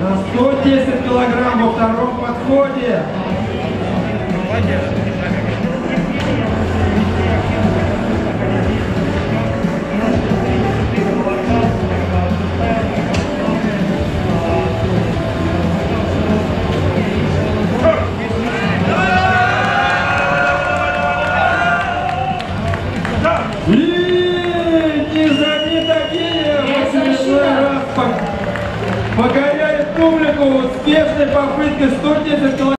На 110 килограмм во втором подходе. И Низамит Агиев в очередной раз успешной попыткой 110 килограмм.